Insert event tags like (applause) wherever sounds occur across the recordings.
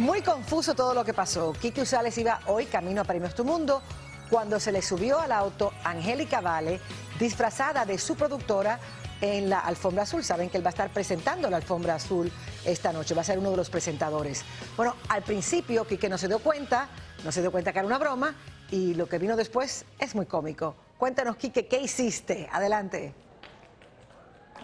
Muy confuso todo lo que pasó. Kiki Usales iba hoy camino a Premios Tu Mundo cuando se le subió al auto Angélica Vale, disfrazada de su productora en la Alfombra Azul. Saben que él va a estar presentando la Alfombra Azul esta noche, va a ser uno de los presentadores. Bueno, al principio Kike no se dio cuenta, no se dio cuenta que era una broma y lo que vino después es muy cómico. Cuéntanos, Kike, ¿qué hiciste? Adelante.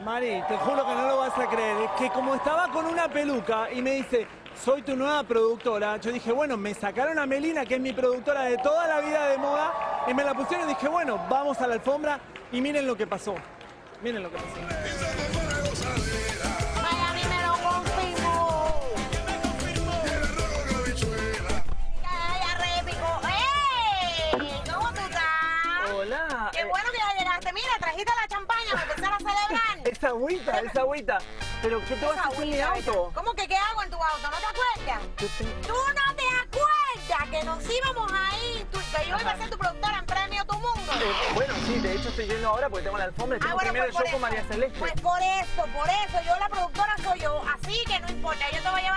Mari, te juro que no lo vas a creer. Es que como estaba con una peluca y me dice, soy tu nueva productora, yo dije, bueno, me sacaron a Melina, que es mi productora de toda la vida de moda, y me la pusieron y dije, bueno, vamos a la alfombra y miren lo que pasó. Miren lo que pasó. Esa agüita, esa agüita. Pero ¿qué te vas a hacer en mi auto? ¿Cómo que qué hago en tu auto? ¿No te acuerdas? Te- ¿Tú no te acuerdas que nos íbamos a ir? Tú- que yo iba a ser tu productora en Premio Tu Mundo. Eh, bueno, sí, de hecho estoy yendo ahora porque tengo la alfombra y tengo primero pues con. María Celeste. Pues por eso, por eso. Yo la productora soy yo. Así que no importa. Yo te voy a llevar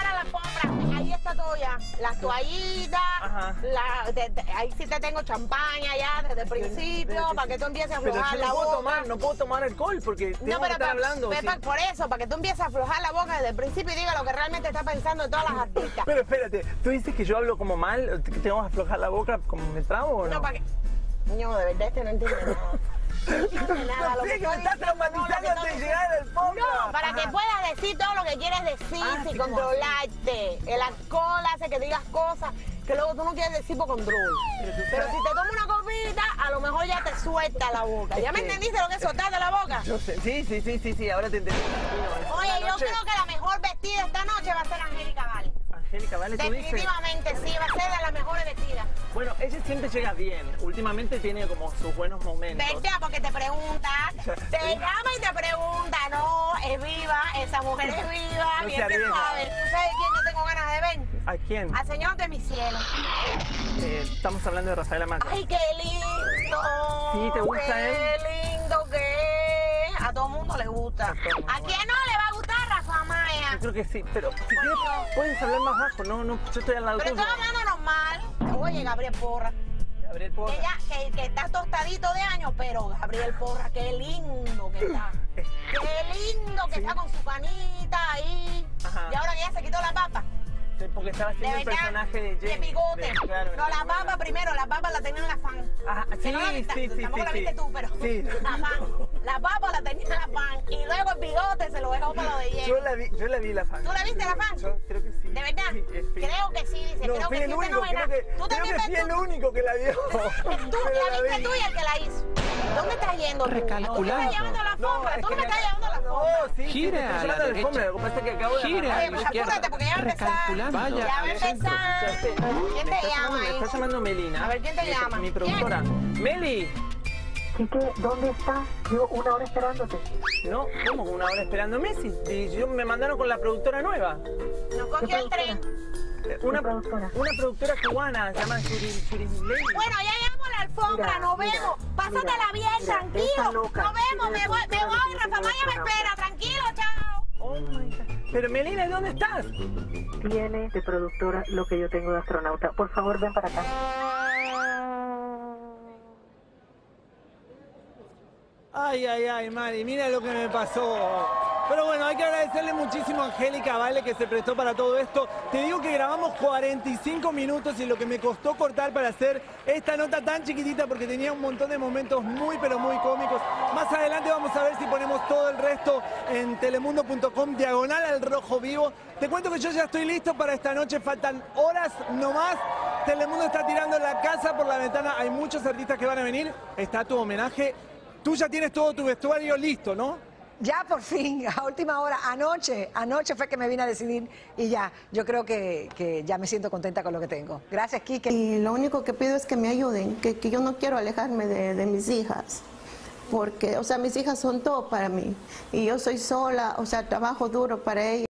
Las toallitas. Ajá. la- de- de- ahí sí te tengo champaña ya desde el principio. Para que tú empieces a Pero aflojar yo la no puedo boca. tomar, no puedo tomar alcohol porque tengo que estar pa- hablando. sí. por eso, para que tú empieces a aflojar la boca desde el principio y diga lo que realmente está pensando de todas las artistas. Pero espérate, ¿tú dices que yo hablo como mal? ¿Que tengo que aflojar la boca como me trabo o no? No, para que... No, de verdad este no entiende nada. (laughs) No entiende nada. lo Sí, que me no, lo traumatizando que antes de estoy- llegar a la alfombra. No, para que Ajá. Decir todo lo que quieres decir Ah, sin sí, ¿cómo controlarte. El alcohol hace que digas cosas que luego tú no quieres decir por control. Pero si te tomas una copita, a lo mejor ya te suelta la boca. ¿Ya me que- entendiste lo que es soltarte la boca? Yo sé, sí, sí, sí, sí, sí, ahora te entendí. Oye, yo noche- creo que la mejor vestida esta noche va a ser Angélica Vale. Angélica, ¿vale? Tú dices. Definitivamente sí, va a ser de las mejores vestidas. Bueno, ella siempre llega bien. Últimamente tiene como sus buenos momentos. Vete porque te pregunta, te llama esa mujer es viva, No bien que arriesga. sabe. ¿Tú sabes quién yo tengo ganas de ver? ¿A quién? Al Señor de mi cielo. Eh, estamos hablando de Rafaela Macra. Ay, qué lindo. Sí, ¿te gusta qué él? lindo que es. A todo el mundo le gusta. A todo el mundo, ¿A quién no le va a gustar Rafa Maya? Yo creo que sí, pero si quieres puedes hablar más bajo. No, no, yo estoy al lado Pero tuyo. estoy hablando normal. Oye, Gabriel Porra. Gabriel Porra. Que, ya, que, que está tostadito de años, pero Gabriel Porra, qué lindo que está. Qué lindo que Sí. está con su panita ahí. Ajá. Y ahora que ya se quitó la papa. Sí, Porque estaba De haciendo el personaje de de Jenny. bigote. de- claro, no, de la papa primero, la papa la tenía en la fan. Ajá, Que sí, no la viste- sí, sí, Tampoco sí, la viste tú, pero Sí. (laughs) la fan. La papa la tenía bigote se lo dejó para lo de Jenny. Yo la vi, yo la vi la fan. ¿Tú la viste la fan? Yo creo que sí. ¿De verdad? Sí, eh. Creo que sí, dice. No, creo fui que el sí, único, creo que, Tú creo también que ves fui el único que la vio. (laughs) Tú la viste tú y el que la hizo. ¿Dónde estás yendo tú? Recalculando. ¿Tú me estás llevando la alfombra? es ¿Tú que me me- estás llevando a la alfombra? No, sí, sí, Gire te estoy a la alfombra, Lo que pasa es que acabo de Gire agarrar. a Oye, la pues izquierda. apúrate porque ya va a empezar. Recalculando. Ya Vaya va a empezar. ¿Quién te llama llamando, me ahí? está llamando Melina. A ver, ¿quién te llama? Mi ¿Quién? productora. Meli. Quique, ¿dónde estás? Yo una hora esperándote. No, ¿cómo? Una hora esperando a Messi. Y yo me mandaron con la productora nueva. No cogió el tren. Eh, Una, ¿Qué productora? una productora cubana, se llama Ley. Bueno, ya llegamos a la alfombra, Mira, nos mira, vemos. Pásatela mira, bien, mira, tranquilo. loca Nos vemos, me voy, me voy. que Rafa Maya me espera, tranquilo, chao. Oh my God. Pero Melina, ¿y ¿dónde estás? Tiene de productora lo que yo tengo de astronauta. Por favor, ven para acá. Ay, ay, ay, Mari, mira lo que me pasó. Pero bueno, hay que agradecerle muchísimo a Angélica Vale que se prestó para todo esto. Te digo que grabamos 45 minutos y lo que me costó cortar para hacer esta nota tan chiquitita porque tenía un montón de momentos muy pero muy cómicos. Más adelante vamos a ver si ponemos todo el resto en telemundo.com diagonal al rojo vivo. Te cuento que yo ya estoy listo para esta noche, faltan horas nomás. Telemundo está tirando la casa por la ventana, hay muchos artistas que van a venir. Está tu homenaje. Tú ya tienes todo tu vestuario listo, ¿no? Ya por fin, (laughs) a última hora, anoche, anoche fue que me vine a decidir y ya, yo creo que, que ya me siento contenta con lo que tengo. Gracias, Kike. Y lo único que pido es que me ayuden, que, que yo no quiero alejarme de, de mis hijas, porque, o sea, mis hijas son todo para mí. Y yo soy sola, o sea, trabajo duro para ellas.